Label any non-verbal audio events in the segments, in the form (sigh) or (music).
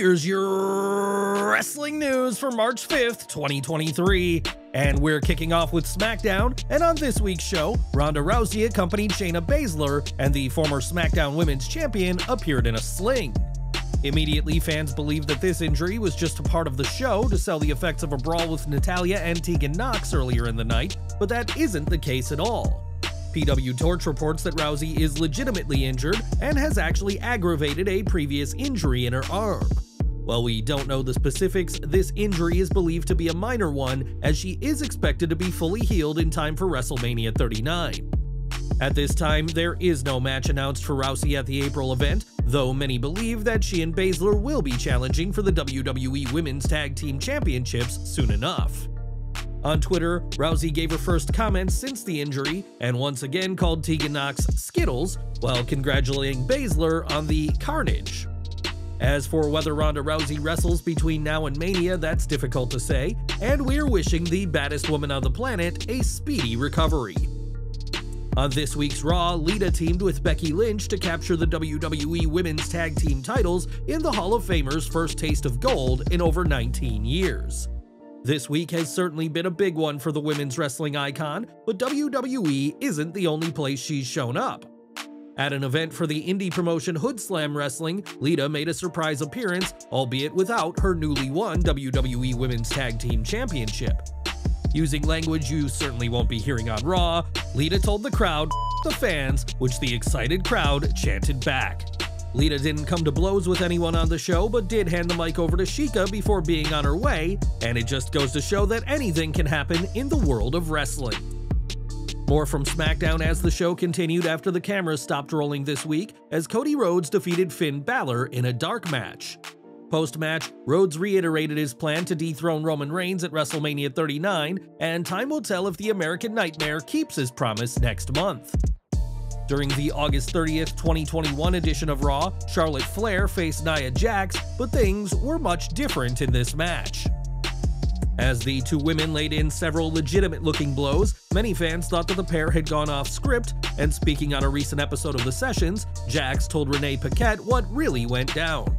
Here's your wrestling news for March 5th, 2023. And we're kicking off with SmackDown. And on this week's show, Ronda Rousey accompanied Shayna Baszler, and the former SmackDown Women's Champion appeared in a sling. Immediately, fans believed that this injury was just a part of the show to sell the effects of a brawl with Natalya and Tegan Nox earlier in the night, but that isn't the case at all. PW Torch reports that Rousey is legitimately injured and has actually aggravated a previous injury in her arm. While we don't know the specifics, this injury is believed to be a minor one, as she is expected to be fully healed in time for WrestleMania 39. At this time, there is no match announced for Rousey at the April event, though many believe that she and Baszler will be challenging for the WWE Women's Tag Team Championships soon enough. On Twitter, Rousey gave her first comments since the injury and once again called Tegan Nox Skittles while congratulating Baszler on the carnage. As for whether Ronda Rousey wrestles between now and Mania, that's difficult to say, and we're wishing the baddest woman on the planet a speedy recovery. On this week's Raw, Lita teamed with Becky Lynch to capture the WWE Women's Tag Team titles in the Hall of Famer's first taste of gold in over 19 years. This week has certainly been a big one for the women's wrestling icon, but WWE isn't the only place she's shown up. At an event for the indie promotion Hoodslam Wrestling, Lita made a surprise appearance, albeit without her newly won WWE Women's Tag Team Championship. Using language you certainly won't be hearing on Raw, Lita told the crowd, the fans, which the excited crowd chanted back. Lita didn't come to blows with anyone on the show, but did hand the mic over to Shika before being on her way, and it just goes to show that anything can happen in the world of wrestling. More from SmackDown as the show continued after the cameras stopped rolling this week, as Cody Rhodes defeated Finn Balor in a dark match. Post match, Rhodes reiterated his plan to dethrone Roman Reigns at WrestleMania 39, and time will tell if the American Nightmare keeps his promise next month. During the August 30th, 2021 edition of Raw, Charlotte Flair faced Nia Jax, but things were much different in this match. As the two women laid in several legitimate looking blows, many fans thought that the pair had gone off script, and speaking on a recent episode of The Sessions, Jax told Renee Paquette what really went down.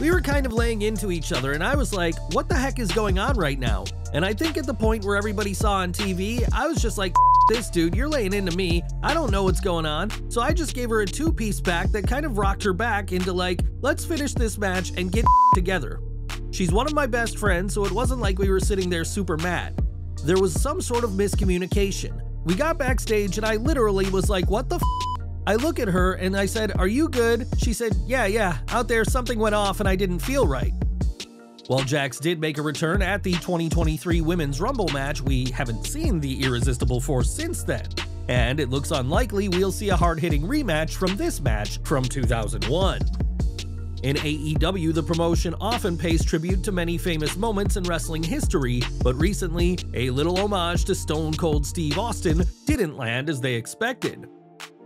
We were kind of laying into each other, and I was like, what the heck is going on right now? And I think at the point where everybody saw on TV, I was just like, this dude, you're laying into me. I don't know what's going on. So I just gave her a two piece back that kind of rocked her back into like, let's finish this match and get (laughs) together. She's one of my best friends, so it wasn't like we were sitting there super mad. There was some sort of miscommunication. We got backstage and I literally was like, what the f? I look at her and I said, Are you good? She said, Yeah, yeah, out there something went off and I didn't feel right. While Jax did make a return at the 2023 Women's Rumble match, we haven't seen the Irresistible Force since then. And it looks unlikely we'll see a hard hitting rematch from this match from 2001. In AEW, the promotion often pays tribute to many famous moments in wrestling history, but recently, a little homage to Stone Cold Steve Austin didn't land as they expected.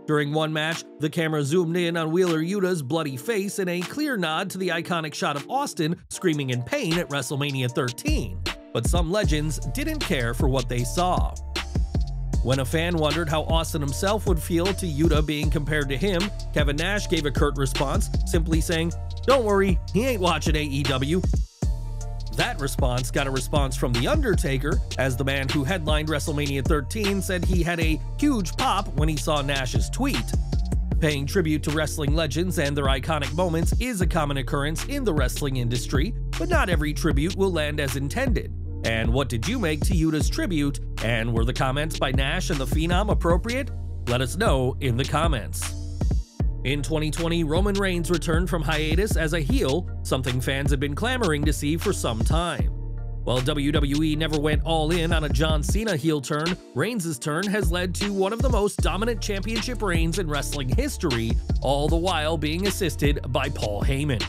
During one match, the camera zoomed in on Wheeler Yuta's bloody face in a clear nod to the iconic shot of Austin screaming in pain at WrestleMania 13, but some legends didn't care for what they saw. When a fan wondered how Austin himself would feel to Yuta being compared to him, Kevin Nash gave a curt response, simply saying, Don't worry, he ain't watching AEW. That response got a response from The Undertaker, as the man who headlined WrestleMania 13 said he had a huge pop when he saw Nash's tweet. Paying tribute to wrestling legends and their iconic moments is a common occurrence in the wrestling industry, but not every tribute will land as intended. And what did you make to Yuta's tribute? And were the comments by Nash and the Phenom appropriate? Let us know in the comments. In 2020, Roman Reigns returned from hiatus as a heel, something fans have been clamoring to see for some time. While WWE never went all in on a John Cena heel turn, Reigns' turn has led to one of the most dominant championship reigns in wrestling history, all the while being assisted by Paul Heyman.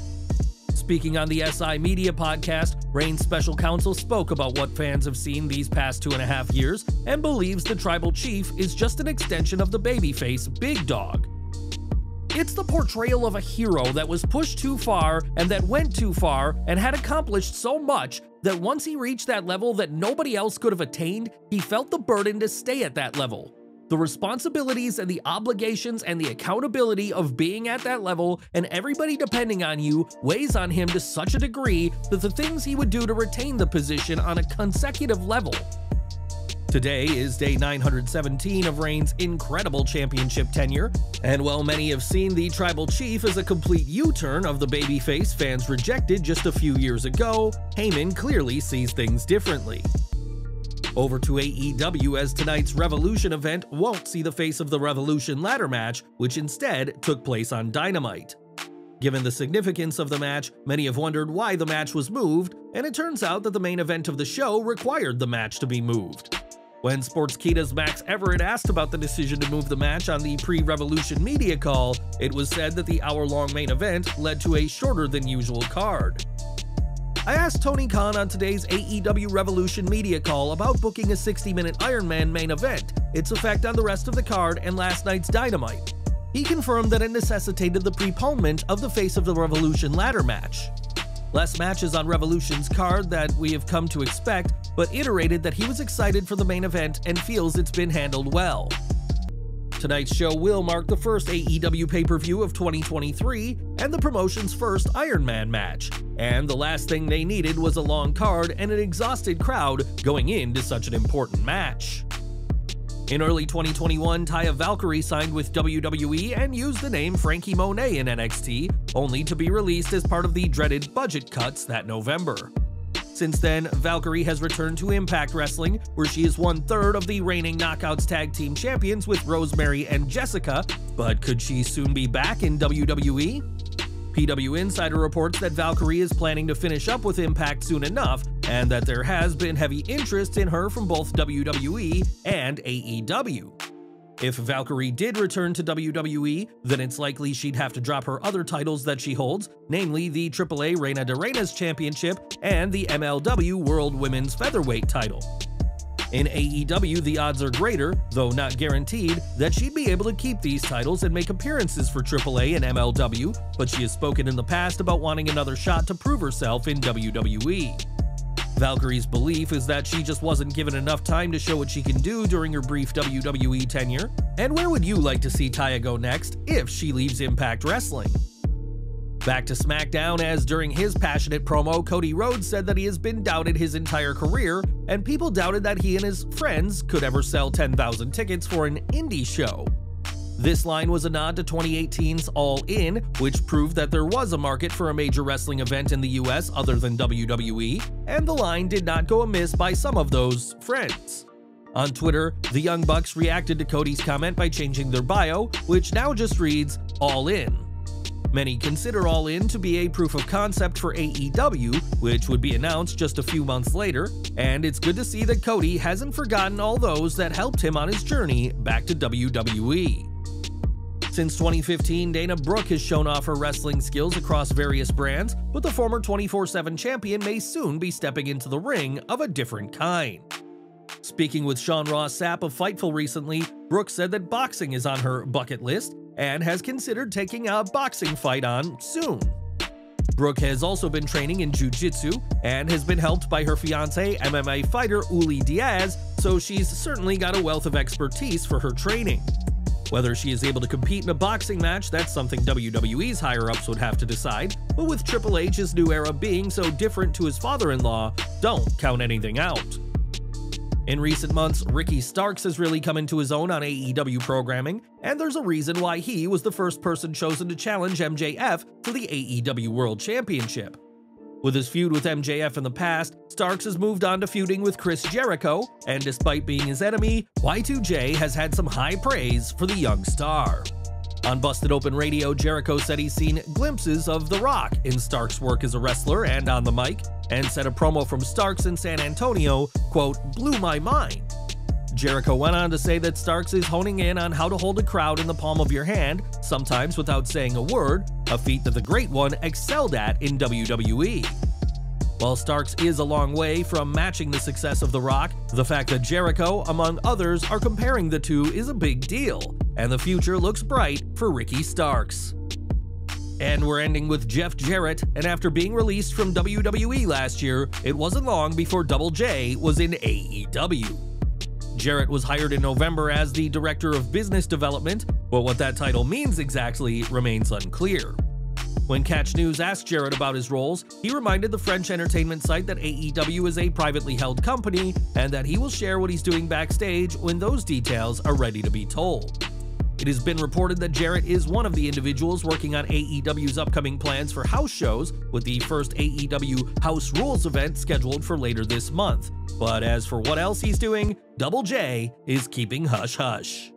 Speaking on the SI Media podcast, Reigns' special counsel spoke about what fans have seen these past two and a half years and believes the tribal chief is just an extension of the babyface Big Dog. It's the portrayal of a hero that was pushed too far and that went too far and had accomplished so much that once he reached that level that nobody else could have attained, he felt the burden to stay at that level. The responsibilities and the obligations and the accountability of being at that level and everybody depending on you weighs on him to such a degree that the things he would do to retain the position on a consecutive level Today is day 917 of Reigns' incredible championship tenure, and while many have seen the Tribal Chief as a complete U-turn of the babyface fans rejected just a few years ago, Heyman clearly sees things differently. Over to AEW as tonight's Revolution event won't see the face of the Revolution ladder match, which instead took place on Dynamite. Given the significance of the match, many have wondered why the match was moved, and it turns out that the main event of the show required the match to be moved. When Sportskeeda's Max Everett asked about the decision to move the match on the pre-Revolution media call, it was said that the hour-long main event led to a shorter than usual card. I asked Tony Khan on today's AEW Revolution media call about booking a 60-minute Iron Man main event, its effect on the rest of the card, and last night's Dynamite. He confirmed that it necessitated the preponement of the Face of the Revolution ladder match. Less matches on Revolution's card that we have come to expect, but iterated that he was excited for the main event and feels it's been handled well. Tonight's show will mark the first AEW pay-per-view of 2023 and the promotion's first Iron Man match, and the last thing they needed was a long card and an exhausted crowd going into such an important match. In early 2021, Taya Valkyrie signed with WWE and used the name Frankie Monet in NXT, only to be released as part of the dreaded budget cuts that November. Since then, Valkyrie has returned to Impact Wrestling, where she is one third of the reigning Knockouts Tag Team Champions with Rosemary and Jessica, but could she soon be back in WWE? PW Insider reports that Valkyrie is planning to finish up with Impact soon enough, and that there has been heavy interest in her from both WWE and AEW. If Valkyrie did return to WWE, then it's likely she'd have to drop her other titles that she holds, namely the AAA Reina de Reinas Championship and the MLW World Women's Featherweight title. In AEW, the odds are greater, though not guaranteed, that she'd be able to keep these titles and make appearances for AAA and MLW, but she has spoken in the past about wanting another shot to prove herself in WWE. Valkyrie's belief is that she just wasn't given enough time to show what she can do during her brief WWE tenure. And where would you like to see Taya go next if she leaves Impact Wrestling? Back to SmackDown, as during his passionate promo, Cody Rhodes said that he has been doubted his entire career, and people doubted that he and his friends could ever sell 10,000 tickets for an indie show. This line was a nod to 2018's All In, which proved that there was a market for a major wrestling event in the US other than WWE, and the line did not go amiss by some of those friends. On Twitter, the Young Bucks reacted to Cody's comment by changing their bio, which now just reads All In. Many consider All In to be a proof of concept for AEW, which would be announced just a few months later, and it's good to see that Cody hasn't forgotten all those that helped him on his journey back to WWE. Since 2015, Dana Brooke has shown off her wrestling skills across various brands, but the former 24 7 champion may soon be stepping into the ring of a different kind. Speaking with Sean Ross Sapp of Fightful recently, Brooke said that boxing is on her bucket list and has considered taking a boxing fight on soon. Brooke has also been training in jiu-jitsu and has been helped by her fiance, MMA fighter Uli Diaz, so she's certainly got a wealth of expertise for her training. Whether she is able to compete in a boxing match, that's something WWE's higher-ups would have to decide, but with Triple H's new era being so different to his father-in-law, don't count anything out. In recent months, Ricky Starks has really come into his own on AEW programming, and there's a reason why he was the first person chosen to challenge MJF for the AEW World Championship. With his feud with MJF in the past, Starks has moved on to feuding with Chris Jericho, and despite being his enemy, Y2J has had some high praise for the young star. On Busted Open Radio, Jericho said he's seen glimpses of The Rock in Starks' work as a wrestler and on the mic, and said a promo from Starks in San Antonio, quote, blew my mind. Jericho went on to say that Starks is honing in on how to hold a crowd in the palm of your hand, sometimes without saying a word, a feat that the Great One excelled at in WWE. While Starks is a long way from matching the success of The Rock, the fact that Jericho, among others, are comparing the two is a big deal, and the future looks bright for Ricky Starks. And we're ending with Jeff Jarrett, and after being released from WWE last year, it wasn't long before Double J was in AEW. Jarrett was hired in November as the Director of Business Development, but what that title means exactly remains unclear. When Catch Newz asked Jarrett about his roles, he reminded the French entertainment site that AEW is a privately held company and that he will share what he's doing backstage when those details are ready to be told. It has been reported that Jarrett is one of the individuals working on AEW's upcoming plans for house shows, with the first AEW House Rules event scheduled for later this month. But as for what else he's doing, Double J is keeping hush hush.